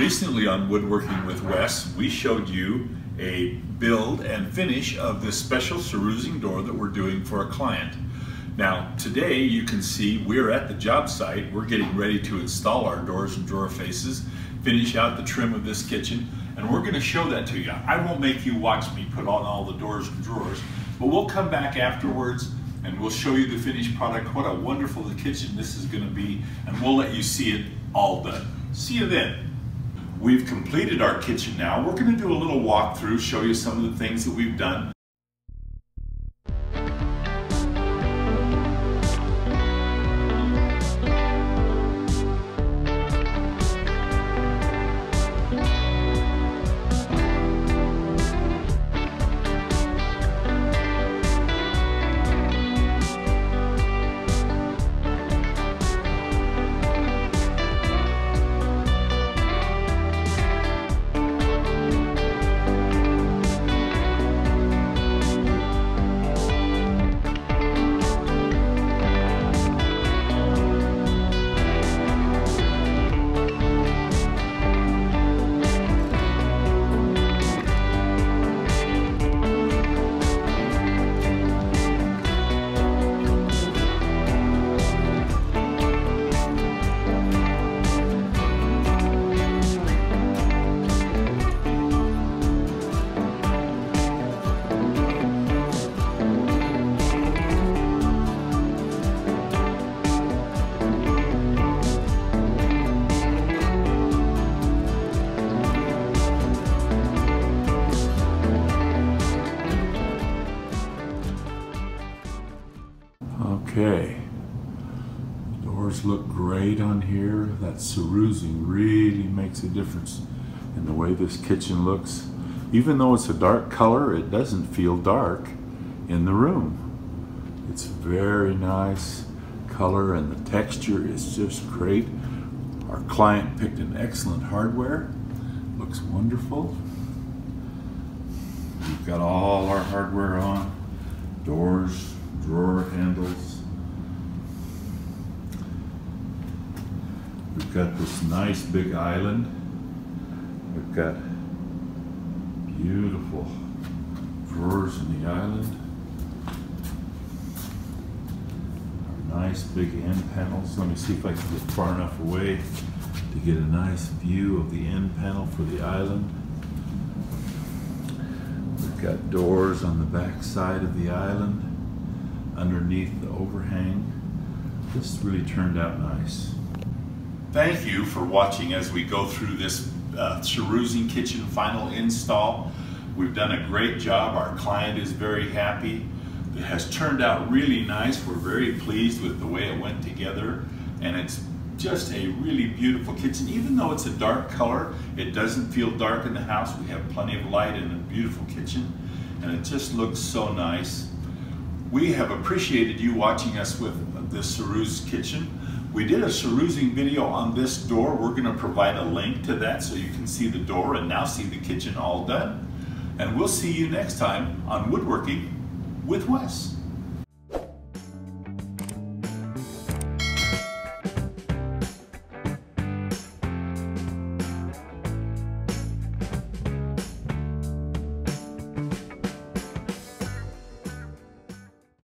Recently on Woodworking with Wes, we showed you a build and finish of this special cerusing door that we're doing for a client. Now today you can see we're at the job site. We're getting ready to install our doors and drawer faces, finish out the trim of this kitchen, and we're gonna show that to you. I won't make you watch me put on all the doors and drawers, but we'll come back afterwards and we'll show you the finished product. What a wonderful kitchen this is gonna be, and we'll let you see it all done. See you then. We've completed our kitchen now. We're gonna do a little walkthrough, show you some of the things that we've done. Okay. Doors look great on here. That cerusing really makes a difference in the way this kitchen looks. Even though it's a dark color, it doesn't feel dark in the room. It's a very nice color and the texture is just great. Our client picked an excellent hardware. Looks wonderful. We've got all our hardware on. Doors, drawer handles, We've got this nice big island. We've got beautiful drawers in the island. Our nice big end panels. Let me see if I can get far enough away to get a nice view of the end panel for the island. We've got doors on the back side of the island underneath the overhang. This really turned out nice. Thank you for watching as we go through this uh, Cerusing Kitchen final install. We've done a great job. Our client is very happy. It has turned out really nice. We're very pleased with the way it went together and it's just a really beautiful kitchen. Even though it's a dark color, it doesn't feel dark in the house. We have plenty of light in a beautiful kitchen and it just looks so nice. We have appreciated you watching us with this Ceruse kitchen. We did a cerusing video on this door. We're gonna provide a link to that so you can see the door and now see the kitchen all done. And we'll see you next time on Woodworking with Wes.